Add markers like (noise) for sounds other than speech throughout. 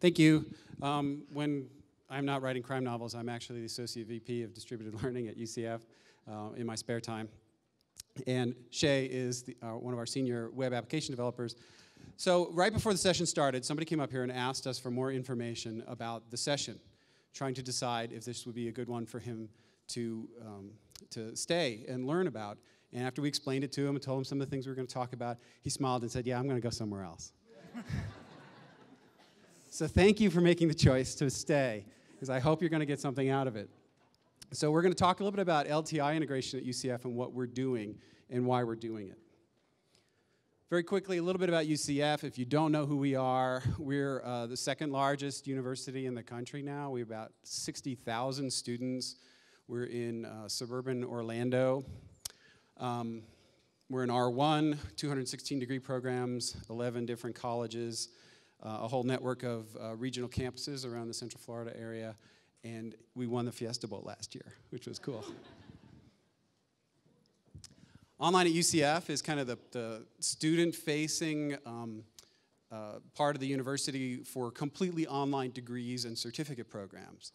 Thank you. Um, when I'm not writing crime novels, I'm actually the Associate VP of Distributed (laughs) Learning at UCF uh, in my spare time. And Shea is the, uh, one of our senior web application developers. So right before the session started, somebody came up here and asked us for more information about the session, trying to decide if this would be a good one for him to, um, to stay and learn about. And after we explained it to him and told him some of the things we were going to talk about, he smiled and said, yeah, I'm going to go somewhere else. (laughs) so thank you for making the choice to stay, because I hope you're going to get something out of it. So we're going to talk a little bit about LTI integration at UCF and what we're doing and why we're doing it. Very quickly, a little bit about UCF. If you don't know who we are, we're uh, the second largest university in the country now. We have about 60,000 students. We're in uh, suburban Orlando. Um, we're in R1, 216 degree programs, 11 different colleges, a whole network of uh, regional campuses around the Central Florida area, and we won the Fiesta Bowl last year, which was cool. Online at UCF is kind of the, the student facing um, uh, part of the university for completely online degrees and certificate programs.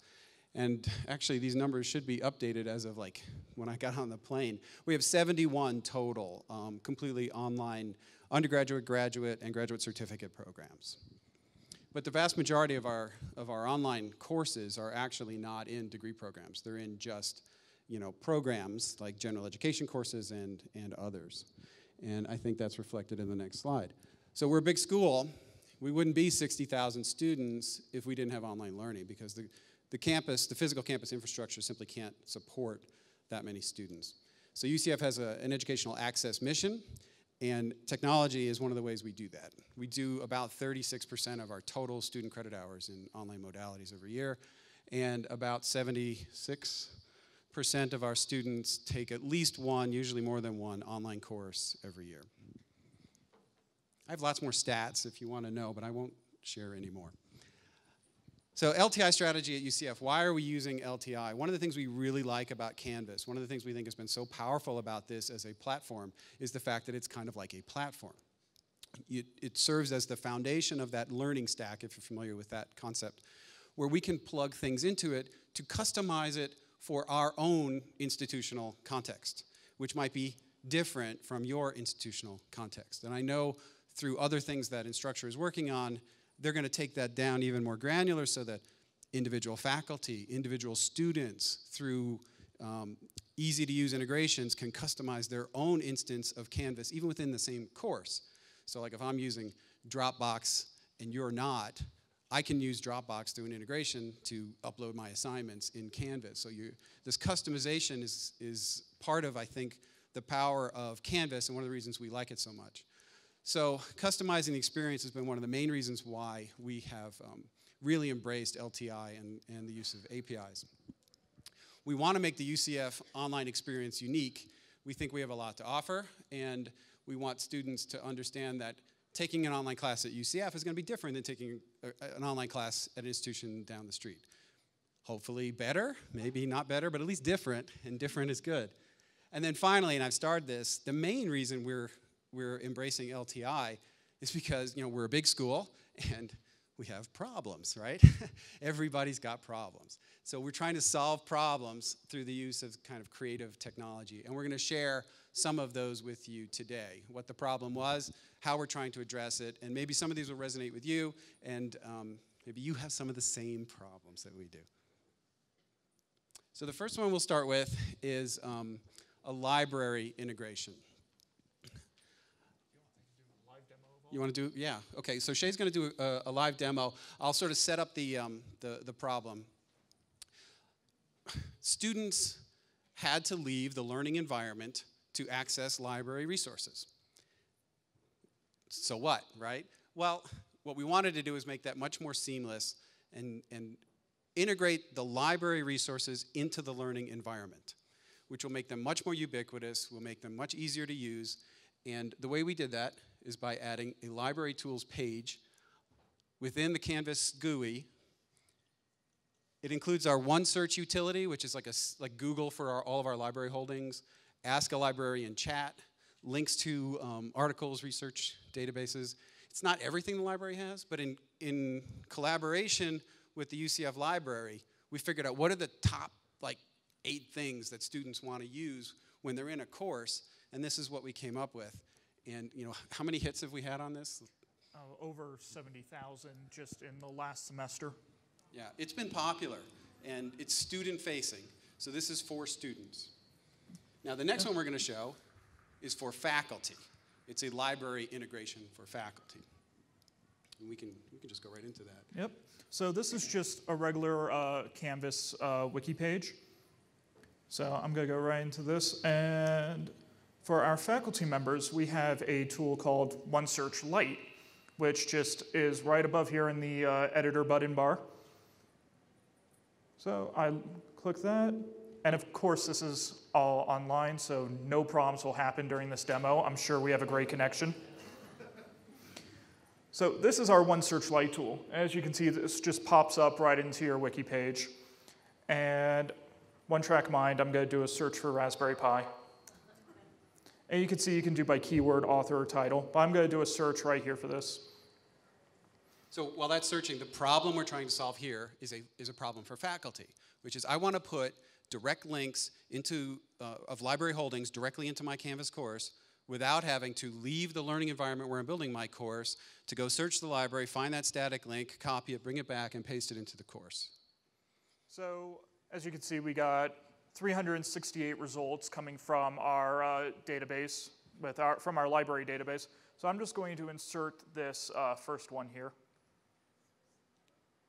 And actually, these numbers should be updated as of like when I got on the plane. We have 71 total um, completely online undergraduate, graduate, and graduate certificate programs. But the vast majority of our, of our online courses are actually not in degree programs. They're in just you know, programs like general education courses and, and others. And I think that's reflected in the next slide. So we're a big school. We wouldn't be 60,000 students if we didn't have online learning because the, the campus, the physical campus infrastructure simply can't support that many students. So UCF has a, an educational access mission and technology is one of the ways we do that. We do about 36% of our total student credit hours in online modalities every year, and about 76% of our students take at least one, usually more than one, online course every year. I have lots more stats if you want to know, but I won't share any more. So LTI strategy at UCF, why are we using LTI? One of the things we really like about Canvas, one of the things we think has been so powerful about this as a platform is the fact that it's kind of like a platform. It, it, serves as the foundation of that learning stack, if you're familiar with that concept, where we can plug things into it to customize it for our own institutional context, which might be different from your institutional context. And I know through other things that Instructure is working on, they're going to take that down even more granular so that individual faculty, individual students, through um, easy to use integrations, can customize their own instance of Canvas, even within the same course. So, like if I'm using Dropbox and you're not, I can use Dropbox through an integration to upload my assignments in Canvas. So, you, this customization is, is part of, I think, the power of Canvas and one of the reasons we like it so much. So customizing the experience has been one of the main reasons why we have um, really embraced LTI and, and the use of APIs. We want to make the UCF online experience unique. We think we have a lot to offer, and we want students to understand that taking an online class at UCF is going to be different than taking a, an online class at an institution down the street. Hopefully better, maybe not better, but at least different, and different is good. And then finally, and I've started this, the main reason we're we're embracing LTI is because you know we're a big school and we have problems, right? (laughs) Everybody's got problems. So we're trying to solve problems through the use of kind of creative technology. And we're going to share some of those with you today. What the problem was, how we're trying to address it, and maybe some of these will resonate with you, and um, maybe you have some of the same problems that we do. So the first one we'll start with is um, a library integration. You want to do? Yeah. Okay. So Shea's going to do a, a, live demo. I'll sort of set up the, um, the, the problem. Students had to leave the learning environment to access library resources. So what, right? Well, what we wanted to do is make that much more seamless and, and integrate the library resources into the learning environment, which will make them much more ubiquitous, will make them much easier to use. And the way we did that is by adding a library tools page within the Canvas GUI. It includes our OneSearch utility, which is like, a, like Google for our, all of our library holdings, Ask a Librarian chat, links to um, articles, research databases. It's not everything the library has, but in, in collaboration with the UCF library, we figured out what are the top like eight things that students want to use when they're in a course, and this is what we came up with. And you know, how many hits have we had on this? Uh, over 70,000 just in the last semester. Yeah, it's been popular, and it's student facing. So this is for students. Now, the next one we're going to show is for faculty. It's a library integration for faculty. And we can, we can just go right into that. Yep. So this is just a regular uh, Canvas uh, wiki page. So I'm going to go right into this. And for our faculty members, we have a tool called OneSearch Lite, which just is right above here in the uh, editor button bar. So I click that. And of course, this is all online, so no problems will happen during this demo. I'm sure we have a great connection. So this is our OneSearch Lite tool. As you can see, this just pops up right into your wiki page. And one track mind, I'm going to do a search for Raspberry Pi. And you can see you can do by keyword, author, or title. But I'm going to do a search right here for this. So while that's searching, the problem we're trying to solve here is a, is a problem for faculty, which is I want to put direct links into, uh, of library holdings directly into my Canvas course without having to leave the learning environment where I'm building my course to go search the library, find that static link, copy it, bring it back, and paste it into the course. So as you can see, we got 368 results coming from our uh, database, with our, from our library database. So I'm just going to insert this uh, first one here.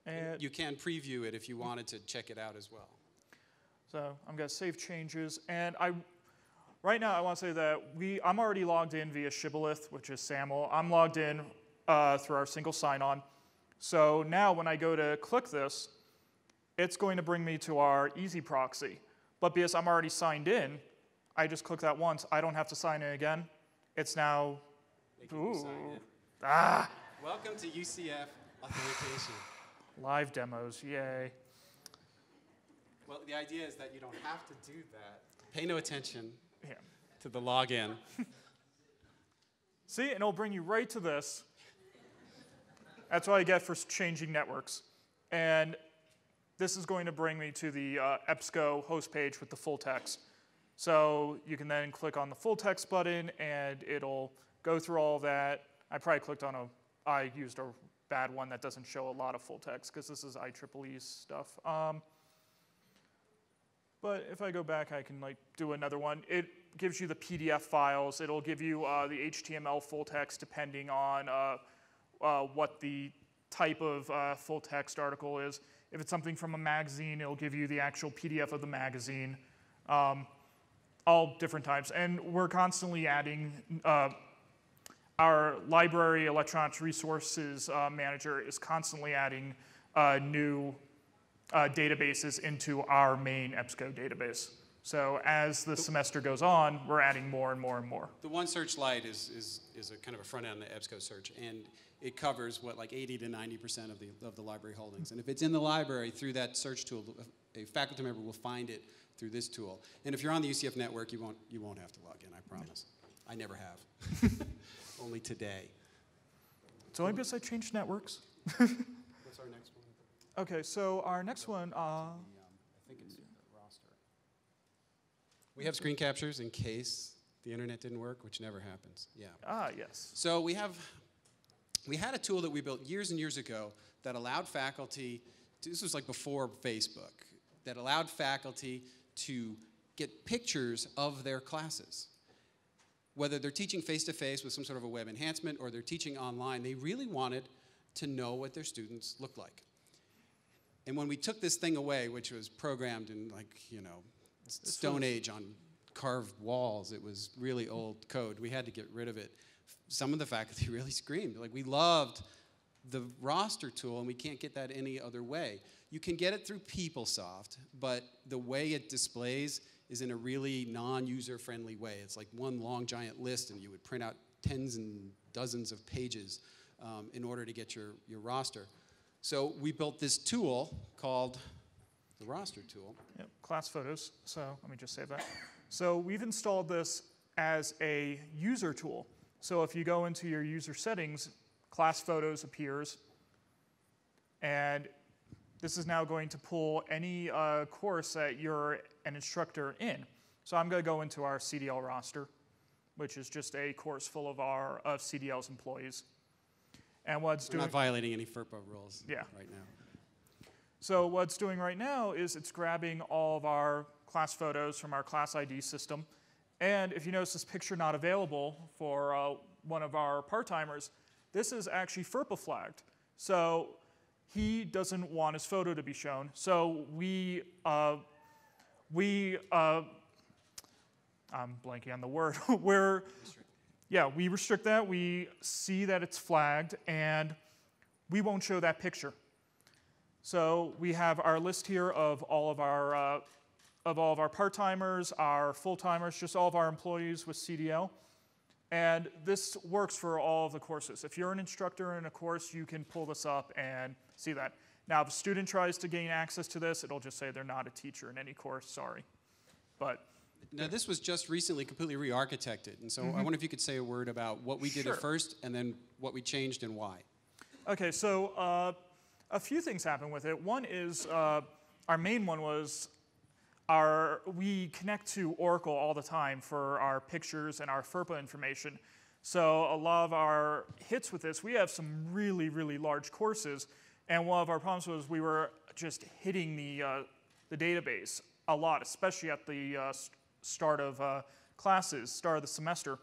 And you can preview it if you wanted to check it out as well. So I'm going to save changes. And I, right now, I want to say that we, I'm already logged in via Shibboleth, which is SAML. I'm logged in uh, through our single sign-on. So now when I go to click this, it's going to bring me to our EZproxy. But because I'm already signed in, I just click that once. I don't have to sign in again. It's now, ooh, ah. Welcome to UCF authentication. (sighs) Live demos, yay. Well, the idea is that you don't have to do that. Pay no attention yeah. to the login. (laughs) See, and it'll bring you right to this. That's what I get for changing networks. And this is going to bring me to the uh, EBSCOhost page with the full text. So you can then click on the full text button and it'll go through all that. I probably clicked on a, I used a bad one that doesn't show a lot of full text because this is IEEE stuff. Um, but if I go back, I can like do another one. It gives you the PDF files. It'll give you uh, the HTML full text depending on uh, uh, what the type of uh, full text article is. If it's something from a magazine, it'll give you the actual PDF of the magazine. Um, all different types. And we're constantly adding uh, our library electronics resources uh, manager is constantly adding uh, new uh, databases into our main EBSCO database. So as the semester goes on, we're adding more and more and more. The OneSearch Lite is, is, is a kind of a front end of the EBSCO search, and it covers what like 80 to 90% of the, of the library holdings. And if it's in the library through that search tool, a faculty member will find it through this tool. And if you're on the UCF network, you won't, you won't have to log in, I promise. I never have. (laughs) Only today. So only because I changed networks. (laughs) What's our next one? Okay, so our next one. Uh, I think it's roster. We have screen captures in case the internet didn't work, which never happens. Yeah. Ah, yes. So we have, we had a tool that we built years and years ago that allowed faculty, to, this was like before Facebook, that allowed faculty to get pictures of their classes. Whether they're teaching face-to-face with some sort of a web enhancement or they're teaching online, they really wanted to know what their students looked like. And when we took this thing away, which was programmed in like, you know, Stone Age on carved walls, it was really old code. We had to get rid of it. Some of the faculty (laughs) really screamed. Like, we loved the roster tool, and we can't get that any other way. You can get it through PeopleSoft, but the way it displays is in a really non-user friendly way. It's like one long giant list and you would print out tens and dozens of pages um, in order to get your, your roster. So we built this tool called the roster tool. Yep, class photos. So let me just save that. So we've installed this as a user tool. So if you go into your user settings, class photos appears. And this is now going to pull any uh, course that you're an instructor in. So I'm going to go into our CDL roster, which is just a course full of our of CDL's employees. And what's it's We're doing, not violating any FERPA rules Yeah. right now. so what it's doing right now is it's grabbing all of our class photos from our class ID system. And if you notice this picture not available for uh, one of our part-timers, this is actually FERPA flagged. So he doesn't want his photo to be shown. So we, uh, we, uh, I'm blanking on the word. (laughs) We're, yeah, we restrict that. We see that it's flagged, and we won't show that picture. So we have our list here of all of our uh, of all of our part-timers, our full-timers, just all of our employees with CDL. And this works for all of the courses. If you're an instructor in a course, you can pull this up and see that. Now, if a student tries to gain access to this, it'll just say they're not a teacher in any course, sorry. But Now, this was just recently completely re-architected, and so I wonder if you could say a word about what we did Mm-hmm. Sure. at first and then what we changed and why. Okay, so uh, a few things happened with it. One is uh, our main one was our we connect to Oracle all the time for our pictures and our FERPA information. So a lot of our hits with this, we have some really really large courses, and one of our problems was we were just hitting the uh, the database a lot, especially at the uh, start of uh, classes, start of the semester.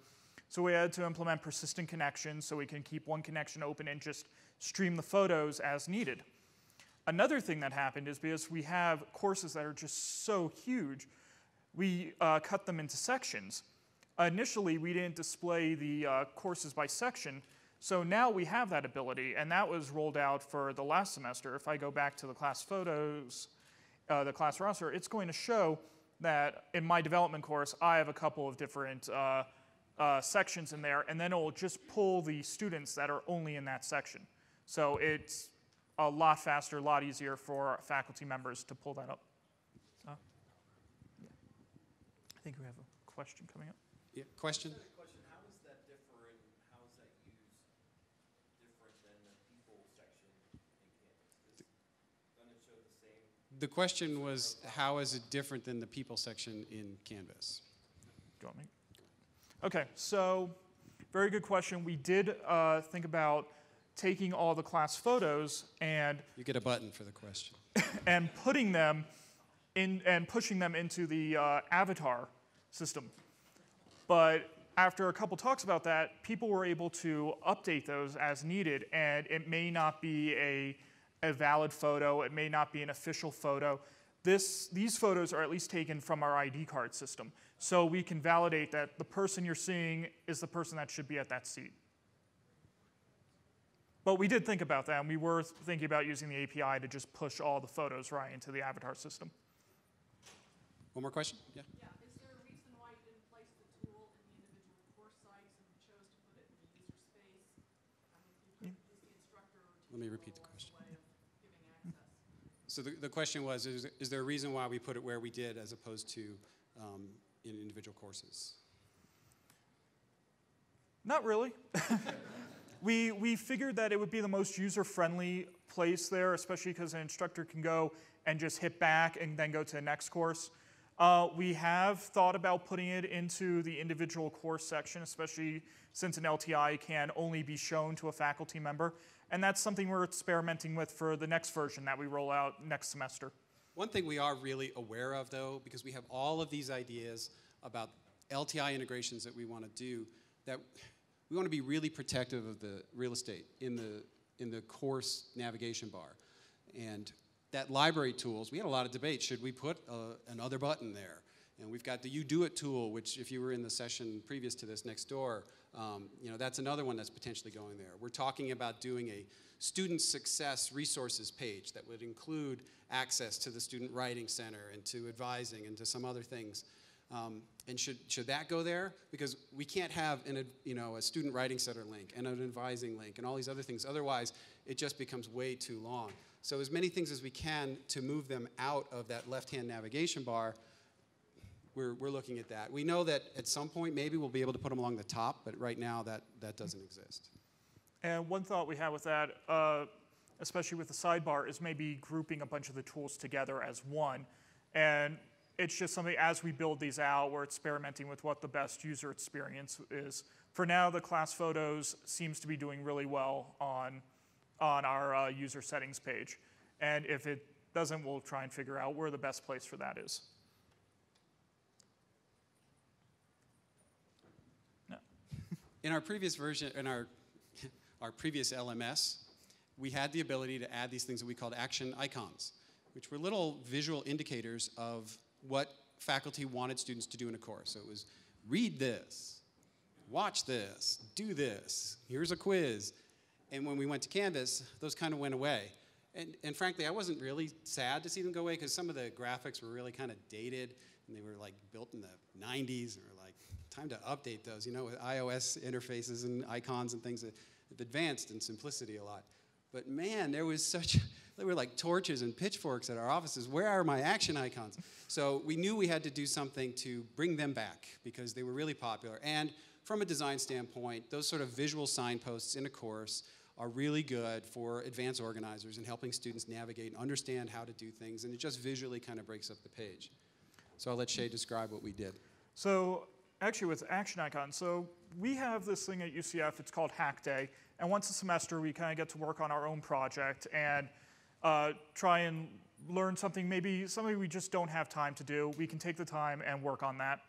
So we had to implement persistent connections so we can keep one connection open and just stream the photos as needed. Another thing that happened is because we have courses that are just so huge, we uh, cut them into sections. initially, we didn't display the uh, courses by section, so now we have that ability, and that was rolled out for the last semester. If I go back to the class photos, uh, the class roster, it's going to show that in my development course, I have a couple of different uh, uh, sections in there, and then it will just pull the students that are only in that section. So it's a lot faster, a lot easier for faculty members to pull that up. Uh, yeah. I think we have a question coming up. Yeah, question? Question, how is that different, how is that used different than the people section in Canvas? Is- Doesn't it show the same? The question was, how is it different than the people section in Canvas? Do you want me? Okay, so very good question. We did uh, think about taking all the class photos and You get a button for the question. (laughs) and putting them in and pushing them into the uh, avatar system. But after a couple talks about that, people were able to update those as needed, and it may not be a, a valid photo, it may not be an official photo. This, these photos are at least taken from our ID card system, so we can validate that the person you're seeing is the person that should be at that seat. But we did think about that, and we were thinking about using the API to just push all the photos right into the avatar system. One more question? Yeah. Yeah, is there a reason why you didn't place the tool in the individual course sites and chose to put it in the user space? I mean, you could use the instructor or Let me repeat the question. a way of giving access. So the, the question was, is, is there a reason why we put it where we did as opposed to um, in individual courses? Not really. (laughs) we, we figured that it would be the most user friendly place there, especially because an instructor can go and just hit back and then go to the next course. Uh, we have thought about putting it into the individual course section, especially since an LTI can only be shown to a faculty member. And that's something we're experimenting with for the next version that we roll out next semester. One thing we are really aware of, though, because we have all of these ideas about LTI integrations that we want to do, that we want to be really protective of the real estate in the in the course navigation bar, and that library tools. We had a lot of debate. Should we put uh, another button there? And we've got the UDOIT tool, which, if you were in the session previous to this next door, um, you know that's another one that's potentially going there. We're talking about doing a student success resources page that would include access to the student writing center and to advising and to some other things. Um, and should, should that go there? Because we can't have an, you know, a student writing center link and an advising link and all these other things. Otherwise, it just becomes way too long. So as many things as we can to move them out of that left-hand navigation bar, we're, we're looking at that. We know that at some point maybe we'll be able to put them along the top, but right now that, that doesn't exist. And one thought we have with that, uh, especially with the sidebar, is maybe grouping a bunch of the tools together as one. And it's just something as we build these out, we're experimenting with what the best user experience is. For now, the class photos seems to be doing really well on, on our uh, user settings page. And if it doesn't, we'll try and figure out where the best place for that is. In our previous version, in our, our previous LMS, we had the ability to add these things that we called action icons, which were little visual indicators of what faculty wanted students to do in a course. So it was read this, watch this, do this, here's a quiz. And when we went to Canvas, those kind of went away. And, and frankly, I wasn't really sad to see them go away because some of the graphics were really kind of dated and they were like built in the 90s and were like, time to update those, you know, with iOS interfaces and icons and things that have advanced in simplicity a lot. But man, there was such, there were like torches and pitchforks at our offices. Where are my action icons? So we knew we had to do something to bring them back because they were really popular. And from a design standpoint, those sort of visual signposts in a course are really good for advanced organizers and helping students navigate and understand how to do things. And it just visually kind of breaks up the page. So I'll let Shea describe what we did. So actually with action icons, so we have this thing at UCF, it's called Hack Day, and once a semester we kind of get to work on our own project and uh, try and learn something, maybe something we just don't have time to do. We can take the time and work on that.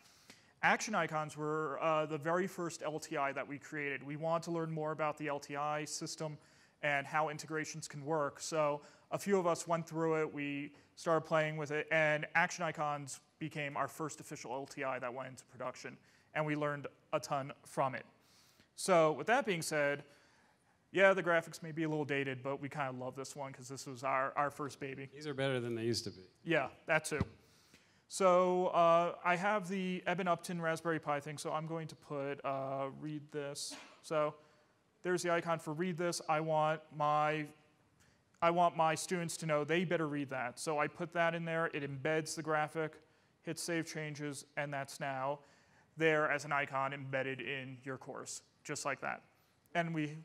Action icons were uh, the very first LTI that we created. We want to learn more about the LTI system and how integrations can work. So a few of us went through it, we started playing with it, and action icons became our first official LTI that went into production, and we learned a ton from it. So with that being said, yeah, the graphics may be a little dated, but we kind of love this one because this was our, our first baby. These are better than they used to be. Yeah, that too. So uh, I have the Eben Upton Raspberry Pi thing, so I'm going to put uh, read this. So there's the icon for read this. I want my I want my students to know they better read that. So I put that in there. It embeds the graphic, hit save changes, and that's now there as an icon embedded in your course, just like that. And we.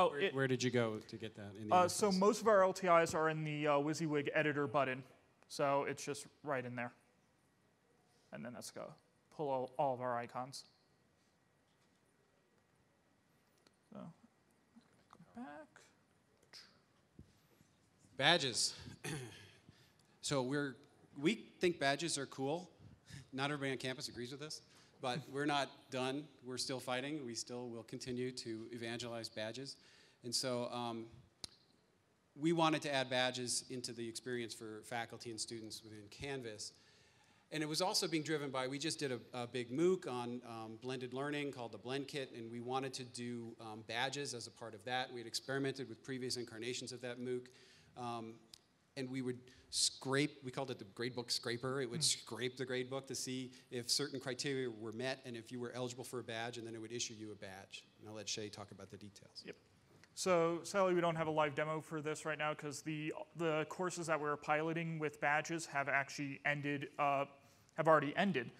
Oh, Where, it, where did you go to get that? In the uh, so most of our LTIs are in the uh, WYSIWYG editor button. So it's just right in there. And then let's go pull all, all of our icons. So go back. Badges. (coughs) so we're we think badges are cool. Not everybody on campus agrees with this, but we're not done. We're still fighting. We still will continue to evangelize badges, and so um, we wanted to add badges into the experience for faculty and students within Canvas. And it was also being driven by, we just did a, a big MOOC on um, blended learning called the BlendKit, and we wanted to do um, badges as a part of that. We had experimented with previous incarnations of that MOOC. Um, and we would scrape, we called it the gradebook scraper. It would scrape the gradebook to see if certain criteria were met and if you were eligible for a badge, and then it would issue you a badge. And I'll let Shea talk about the details. Yep. So sadly, we don't have a live demo for this right now because the the courses that we're piloting with badges have actually ended, uh, have already ended.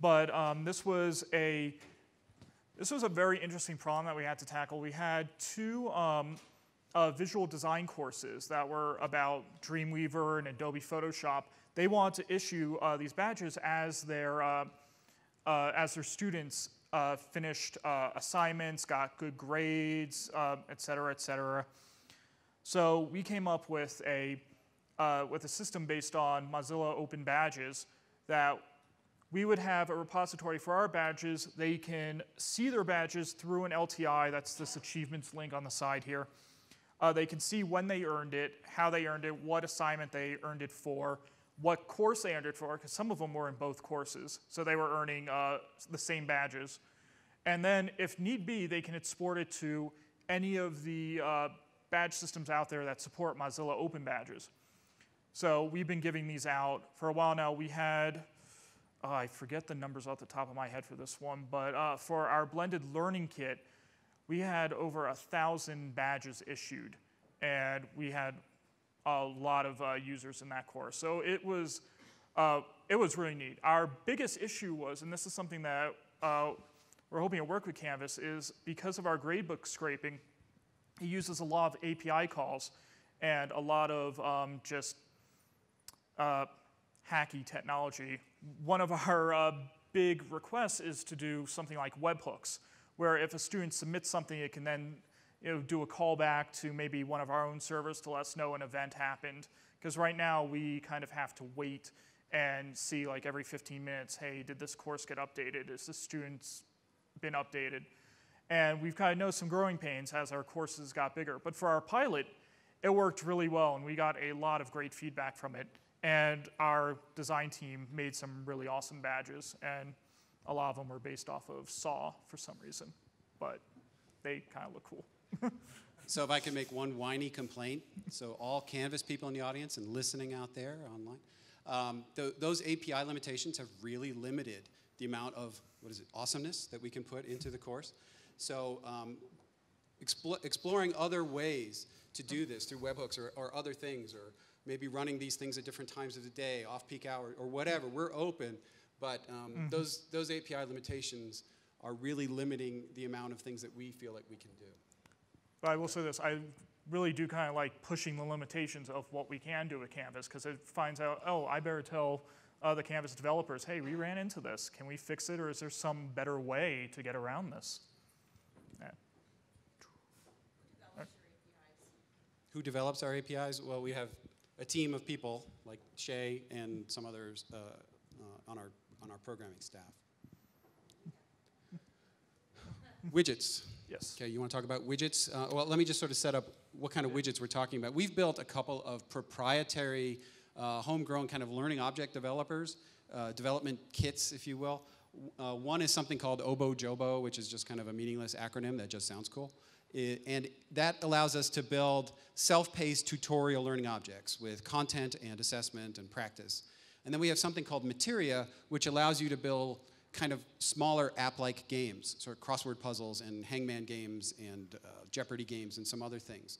But um, this was a this was a very interesting problem that we had to tackle. We had two um, uh, visual design courses that were about Dreamweaver and Adobe Photoshop. They wanted to issue uh, these badges as their uh, uh, as their students uh, finished uh, assignments, got good grades, et cetera, et cetera. So we came up with a, with a system based on Mozilla Open Badges that we would have a repository for our badges. They can see their badges through an LTI, that's this achievements link on the side here. Uh, they can see when they earned it, how they earned it, what assignment they earned it for, what course they earned it for, because some of them were in both courses, so they were earning uh, the same badges. And then, if need be, they can export it to any of the uh, badge systems out there that support Mozilla Open Badges. So we've been giving these out for a while now. We had, uh, I forget the numbers off the top of my head for this one, but uh, for our blended learning kit, we had over a thousand badges issued, and we had a lot of uh, users in that course. So it was, uh, it was really neat. Our biggest issue was, and this is something that uh, we're hoping to work with Canvas is because of our gradebook scraping, it uses a lot of API calls and a lot of um, just uh, hacky technology. One of our uh, big requests is to do something like webhooks, where if a student submits something, it can then you know, do a callback to maybe one of our own servers to let us know an event happened. Because right now we kind of have to wait and see like every 15 minutes, hey, did this course get updated? Is the students been updated? And we've kind of noticed some growing pains as our courses got bigger. But for our pilot, it worked really well, and we got a lot of great feedback from it. And our design team made some really awesome badges, and a lot of them are based off of SAW for some reason, but they kind of look cool. (laughs) So if I can make one whiny complaint, so all Canvas people in the audience and listening out there online, um, th- those API limitations have really limited the amount of, what is it, awesomeness that we can put into the course. So um, explo- exploring other ways to do this through webhooks or, or other things, or maybe running these things at different times of the day, off peak hour, or whatever, we're open, but um, those, those API limitations are really limiting the amount of things that we feel like we can do. But I will say this, I really do kind of like pushing the limitations of what we can do with Canvas because it finds out, oh, I better tell uh, the Canvas developers, hey, we ran into this. Can we fix it or is there some better way to get around this? Yeah. Who develops our APIs? Well, we have a team of people like Shea and some others uh, uh, on, our, on our programming staff. Widgets. Yes. Okay, you want to talk about widgets? Uh, well, let me just sort of set up what kind of widgets we're talking about. We've built a couple of proprietary, uh, homegrown kind of learning object developers, uh, development kits, if you will. Uh, one is something called Obojobo, which is just kind of a meaningless acronym that just sounds cool. I- and that allows us to build self-paced tutorial learning objects with content and assessment and practice. And then we have something called Materia, which allows you to build kind of smaller app-like games, sort of crossword puzzles and hangman games and uh, Jeopardy games and some other things.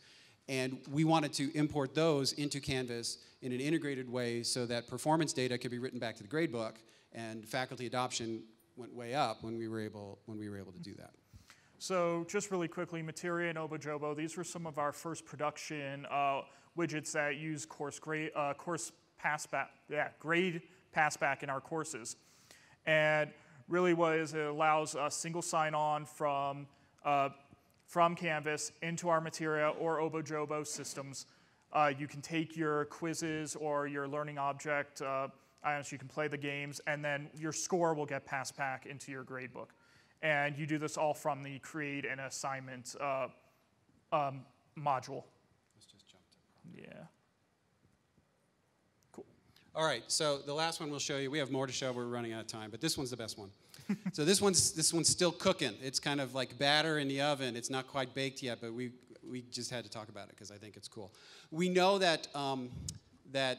And we wanted to import those into Canvas in an integrated way so that performance data could be written back to the gradebook and faculty adoption went way up when we were able, when we were able to do that. So just really quickly, Materia and Obojobo, these were some of our first production uh, widgets that use course grade, uh, course passback, yeah, grade passback in our courses. And really what is it allows a single sign-on from, uh, from Canvas into our Materia or Obojobo systems. Uh, you can take your quizzes or your learning object uh, items, you can play the games, and then your score will get passed back into your gradebook. And you do this all from the create an assignment uh, um, module. Let's just jump to Yeah. All right, so the last one we'll show you. We have more to show. We're running out of time, but this one's the best one. (laughs) so this one's this one's still cooking. It's kind of like batter in the oven. It's not quite baked yet, but we we just had to talk about it because I think it's cool. We know that um, that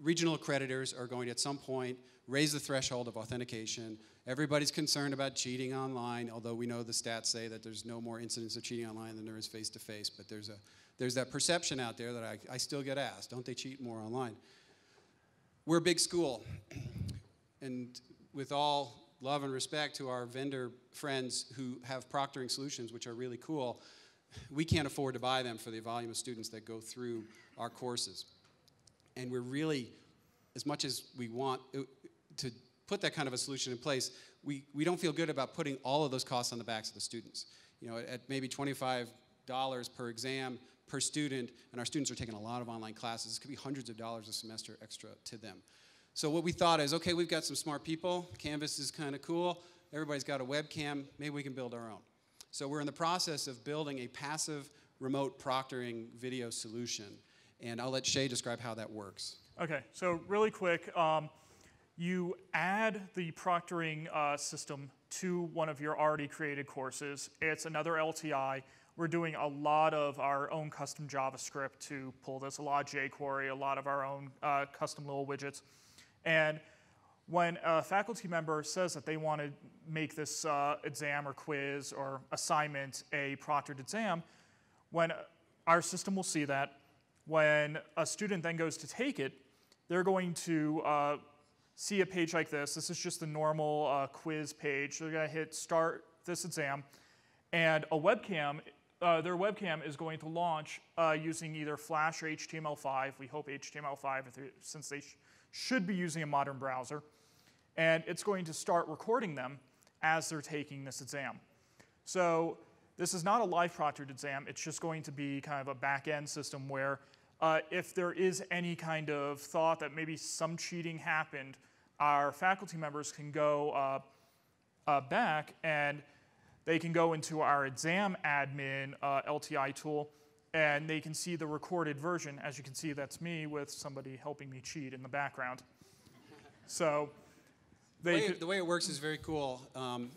regional accreditors are going to at some point raise the threshold of authentication. Everybody's concerned about cheating online, although we know the stats say that there's no more incidents of cheating online than there is face to face. But there's a there's that perception out there that I, I still get asked, don't they cheat more online? We're a big school, and with all love and respect to our vendor friends who have proctoring solutions, which are really cool, we can't afford to buy them for the volume of students that go through our courses. And we're really, as much as we want uh, to put that kind of a solution in place, we, we don't feel good about putting all of those costs on the backs of the students. You know, at maybe $25 per exam per student, and our students are taking a lot of online classes. It could be hundreds of dollars a semester extra to them. So what we thought is, okay, we've got some smart people. Canvas is kind of cool. Everybody's got a webcam. Maybe we can build our own. So we're in the process of building a passive remote proctoring video solution. And I'll let Shea describe how that works. Okay, so really quick, um, you add the proctoring uh, system to one of your already created courses. It's another LTI. We're doing a lot of our own custom JavaScript to pull this, a lot of jQuery, a lot of our own uh, custom little widgets. And when a faculty member says that they want to make this uh, exam or quiz or assignment a proctored exam, when our system will see that, when a student then goes to take it, they're going to uh, see a page like this. This is just the normal uh, quiz page. They're going to hit start this exam, and a webcam. Uh, their webcam is going to launch uh, using either Flash or HTML5. We hope HTML5, since they sh- should be using a modern browser, and it's going to start recording them as they're taking this exam. So this is not a live proctored exam. It's just going to be kind of a back end system where uh, if there is any kind of thought that maybe some cheating happened, our faculty members can go uh, uh, back and they can go into our exam admin uh, LTI tool and they can see the recorded version. As you can see, that's me with somebody helping me cheat in the background. So The way, the way it works is very cool. Um,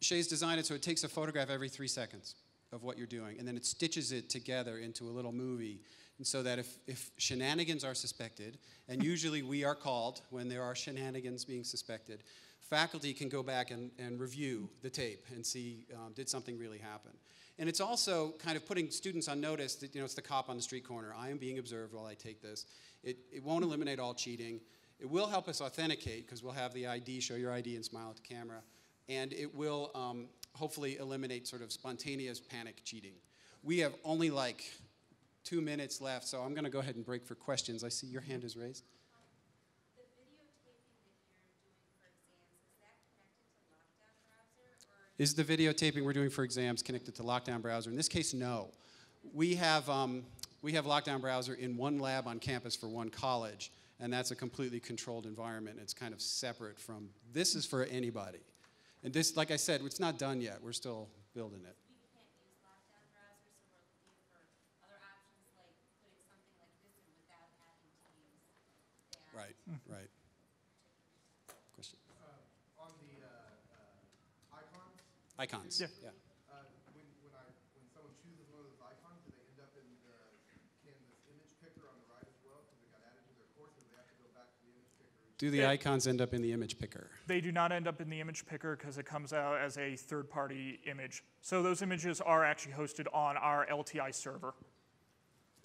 Shea's designed it so it takes a photograph every three seconds of what you're doing, and then it stitches it together into a little movie. And so that if, if shenanigans are suspected, and usually we are called when there are shenanigans being suspected, faculty can go back and, and review the tape and see um, did something really happen. And it's also kind of putting students on notice that you know it's the cop on the street corner. I am being observed while I take this. It, it won't eliminate all cheating. It will help us authenticate because we'll have the ID, show your ID, and smile at the camera. And it will um, hopefully eliminate sort of spontaneous panic cheating. We have only like two minutes left, so I'm going to go ahead and break for questions. I see your hand is raised. The videotaping that you're doing for exams, is that connected to Lockdown Browser or? Is the videotaping we're doing for exams connected to Lockdown Browser? In this case, no. We have, um, we have Lockdown Browser in one lab on campus for one college, and that's a completely controlled environment. It's kind of separate from, this is for anybody. And this, like I said, it's not done yet. We're still building it. Right, can't use Lockdown Browser, so we're looking for other options like putting something like this in without having to use that. Right, right. Question? On the uh, uh, icons, Icons. Yeah. yeah. uh, when, when I, when someone chooses one of those icons, do they end up in the Canvas image picker on the right as well? Because it got added to their course, or do they have to go back to the image picker? Do the Yeah. icons end up in the image picker? They do not end up in the image picker because it comes out as a third party image. So those images are actually hosted on our LTI server.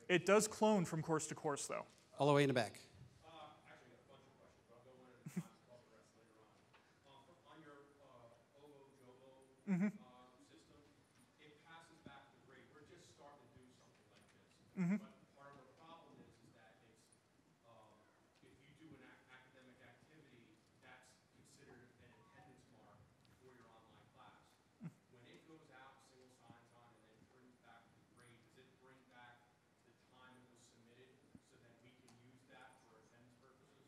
It does clone from course to course though. All the way in the back. Actually, a bunch of questions, but I'll go one at a time, I'll the rest later on. Um, for- On your uh, OLO JOLO uh, system, it passes back the grade. We're just starting to do something like this. But part of the problem is, is that it's, um, if you do an ac- academic activity, that's considered an attendance mark for your online class. When it goes out, single signs on, and then brings back the grade, does it bring back the time it was submitted so that we can use that for attendance purposes?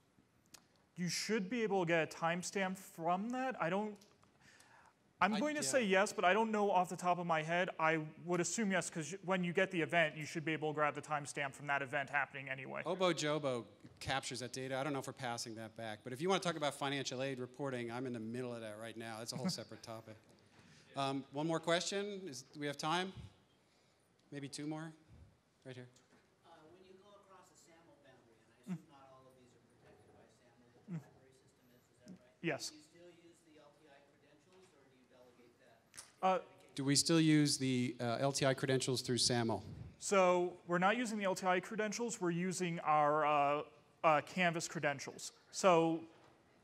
You should be able to get a timestamp from that. I don't. I'm I- going to yeah. say yes, but I don't know off the top of my head. I would assume yes because when you get the event, you should be able to grab the timestamp from that event happening anyway. Obo Jobo captures that data. I don't know if we're passing that back, but if you want to talk about financial aid reporting, I'm in the middle of that right now. That's a whole separate topic. (laughs) Um, one more question. Is, do we have time? Maybe two more? Right here. Uh, Uh, Do we still use the uh, LTI credentials through SAML? So we're not using the LTI credentials, we're using our uh, uh, Canvas credentials. So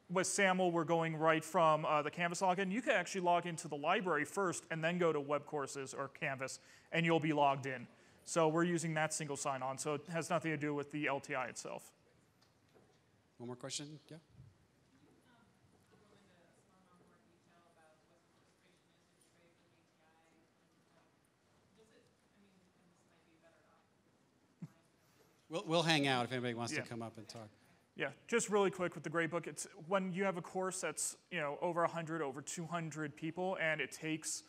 with SAML, we're going right from uh, the Canvas login. You can actually log into the library first and then go to web courses or Canvas, and you'll be logged in. So we're using that single sign-on, so it has nothing to do with the LTI itself. One more question? Yeah. go into a small amount more detail about what the participation is in trade with ATI? and, um, Does it, I mean, and this might be better off. We'll, we'll hang out if anybody wants Yeah. to come up and talk. Yeah, just really quick with the gradebook. It's when you have a course that's you know over 100, over 200 people, and it takes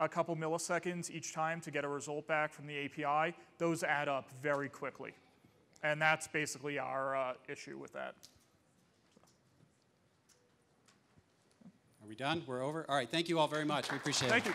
a couple milliseconds each time to get a result back from the API. Those add up very quickly, and that's basically our uh, issue with that. Are we done? We're over? All right. Thank you all very much. We appreciate it. Thank you.